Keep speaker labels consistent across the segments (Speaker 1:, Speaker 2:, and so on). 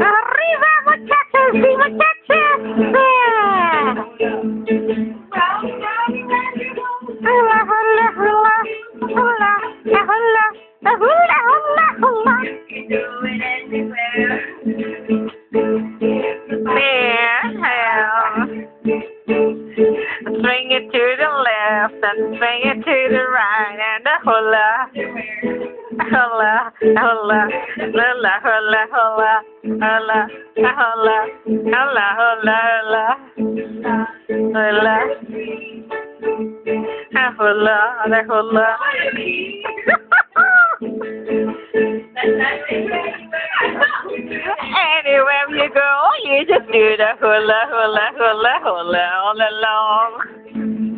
Speaker 1: ¡Arriba, muchachos! ¡Sí, muchachos! ¡Sí! Swing it to the right and a hula. Hula, hula, hula, hula, hula, hula, hula, hula, hula, hula, hula. Hula, the hula. Anywhere you go, you just do the hula, hula, hula, hula all along.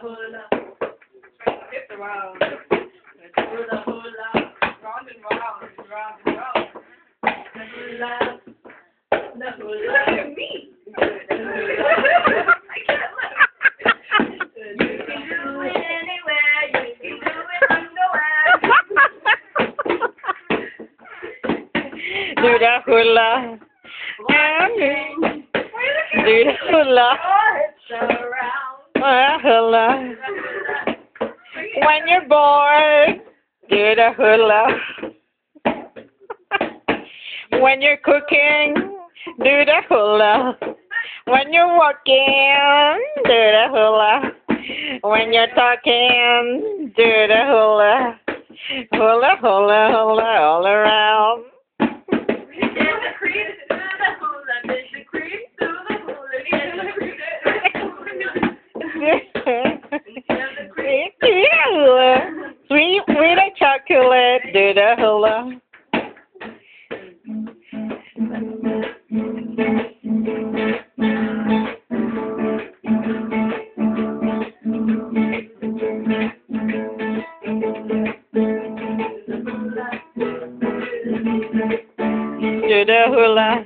Speaker 1: hula, The hula. Look at me. I can't look. You can do it anywhere. You can do it the hula. Do oh. the hula. Uh, hula. When you're bored, do the hula. When you're cooking, do the hula. When you're walking, do the hula. When you're talking, do the hula. Hula, hula, hula, all around. it up, hello. Do the hula.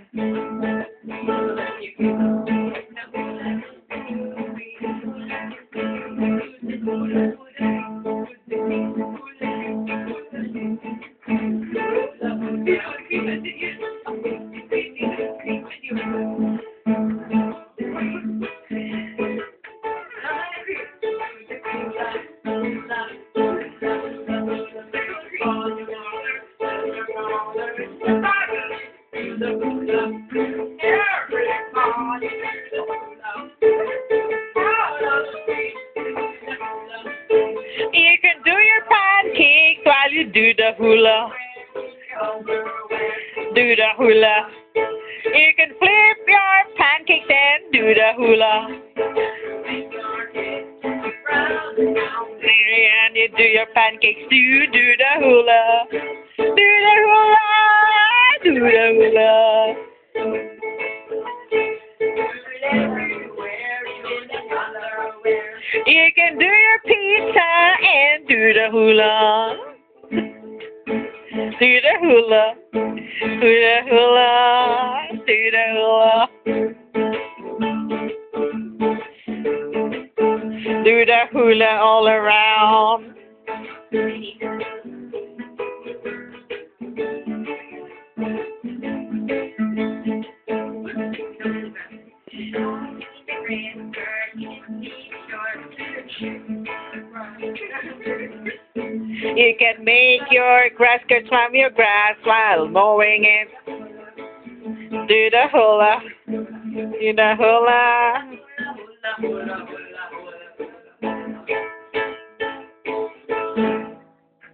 Speaker 1: Do the hula. Do the hula. You can flip your pancakes and do the hula. And you do your pancakes too, do the hula. Do the hula. Do the hula. You can do your pizza and do the hula. Hula. Do the hula. Do the hula. Do the hula all around. You can make your grass cut from your grass while mowing it. Do the hula. Do the hula.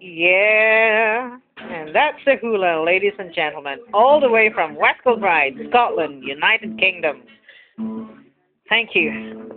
Speaker 1: Yeah. And that's the hula, ladies and gentlemen, all the way from West Kilbride, Scotland, United Kingdom. Thank you.